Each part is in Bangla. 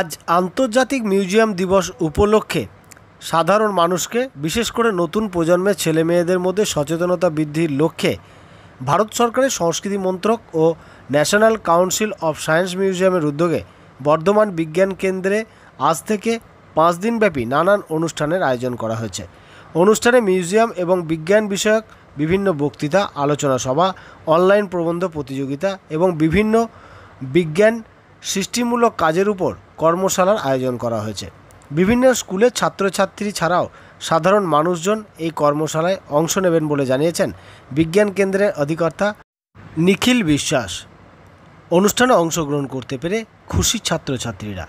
আজ আন্তর্জাতিক মিউজিয়াম দিবস উপলক্ষে সাধারণ মানুষকে, বিশেষ করে নতুন প্রজন্মের ছেলে মেয়েদের মধ্যে সচেতনতা বৃদ্ধির লক্ষ্যে ভারত সরকারের সংস্কৃতি মন্ত্রক ও ন্যাশনাল কাউন্সিল অফ সায়েন্স মিউজিয়ামের উদ্যোগে বর্ধমান বিজ্ঞান কেন্দ্রে আজ থেকে পাঁচ দিনব্যাপী নানান অনুষ্ঠানের আয়োজন করা হয়েছে। অনুষ্ঠানে মিউজিয়াম এবং বিজ্ঞান বিষয়ক বিভিন্ন বক্তৃতা, আলোচনা সভা, অনলাইন প্রবন্ধ প্রতিযোগিতা এবং বিভিন্ন বিজ্ঞান সৃষ্টিমূলক কাজের উপর কর্মশালার আয়োজন করা হয়েছে। বিভিন্ন স্কুলের ছাত্রছাত্রী ছাড়াও সাধারণ মানুষজন এই কর্মশালায় অংশ নেবেন বলে জানিয়েছেন বিজ্ঞান কেন্দ্রের অধিকর্তা নিখিল বিশ্বাস। অনুষ্ঠানে অংশগ্রহণ করতে পেরে খুশি ছাত্রছাত্রীরা।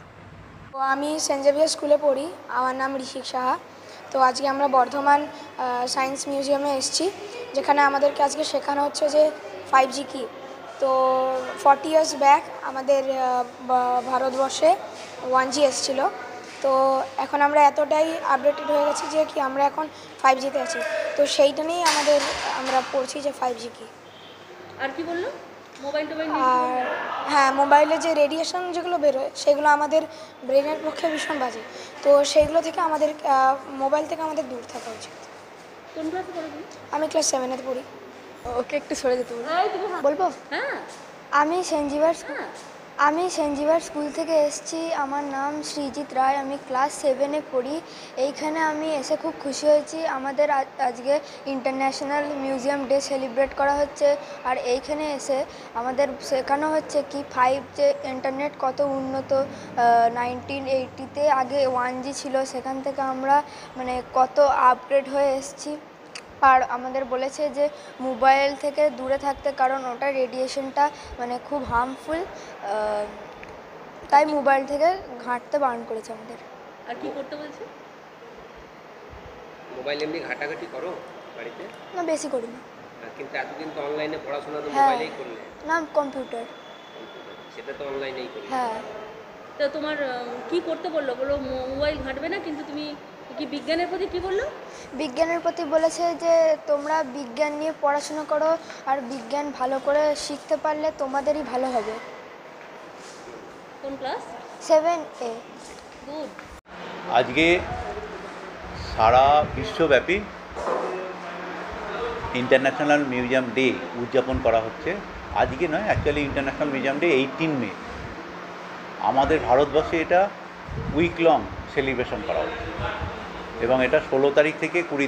আমি সেন্ট জেভিয়ার স্কুলে পড়ি, আমার নাম ঋষিক সাহা। তো আজকে আমরা বর্ধমান সায়েন্স মিউজিয়ামে এসেছি, যেখানে আমাদেরকে আজকে শেখানো হচ্ছে যে ফাইভ জি কী। তো ফর্টি ইয়ার্স ব্যাক আমাদের ভারতবর্ষে ওয়ান জি এসেছিল। তো এখন আমরা এতটাই আপডেটেড হয়ে গেছি যে কি আমরা এখন ফাইভ জিতে আছি। তো সেইটা নিয়েই আমাদের আমরা পড়ছি যে ফাইভ জি কী। আর কি বলল? মোবাইল টোবাইল আর হ্যাঁ মোবাইলে যে রেডিয়েশন যেগুলো বেরোয় সেগুলো আমাদের ব্রেনের পক্ষে ভীষণ বাজে। তো সেইগুলো থেকে আমাদের মোবাইল থেকে আমাদের দূর থাকা উচিত। কোন ক্লাসে পড়ো আমি ক্লাস সেভেনেতে পড়ি। ওকে একটু সরে যেতে বলব? হ্যাঁ। আমি সেনজিভার হ্যাঁ। আমি সেনজিভার স্কুল থেকে এসেছি। আমার নাম শ্রীজিৎ রায়। আমি ক্লাস সেভেনে পড়ি। এইখানে আমি এসে খুব খুশি হয়েছি। আমাদের আজ- আজকে ইন্টারন্যাশনাল মিউজিয়াম ডে সেলিব্রেট করা হচ্ছে। আর এইখানে এসে আমাদের শেখানো হচ্ছে কি ফাইভ যে ইন্টারনেট কত উন্নত। নাইনটিন এইটিতে আগে ওয়ান জি ছিল। সেখান থেকে আমরা মানে কত আপগ্রেড হয়ে এসেছি। আর আমাদের বলেছে যে মোবাইল থেকে দূরে থাকতে কারণ ওটা রেডিয়েশনটা মানে খুব হার্মফুল তাই মোবাইল থেকে ঘাঁটতে বারণ করেছে আমাদের। আর কি করতে বলছে? মোবাইল এমনি ঘাটাঘাটি করো বাড়িতে? না বেশি করি না। কিন্তু এতদিন তো অনলাইনে পড়াশোনা তো হ্যাঁ। মোবাইলেই করলে। না কম্পিউটার সেটা তো অনলাইনেই করলে। হ্যাঁ। তো তোমার কি করতে বলল? বলো মোবাইল ঘাঁটবে না কিন্তু তুমি কি বিজ্ঞানের প্রতি কি বলল? বিজ্ঞানের প্রতি বলেছে যে তোমরা বিজ্ঞান নিয়ে পড়াশোনা করো আর বিজ্ঞান ভালো করে শিখতে পারলে তোমাদেরই ভালো হবে। কোন ক্লাস? সেভেন এ। গুড। আজকে সারা বিশ্বব্যাপী ইন্টারন্যাশনাল মিউজিয়াম ডে উদযাপন করা হচ্ছে। আজকে নয় actually international museum day eighteen May. আমাদের ভারতবর্ষে এটা উইক লং সেলিব্রেশন করা হচ্ছে। এবং এটা ষোলো তারিখ থেকে কুড়ি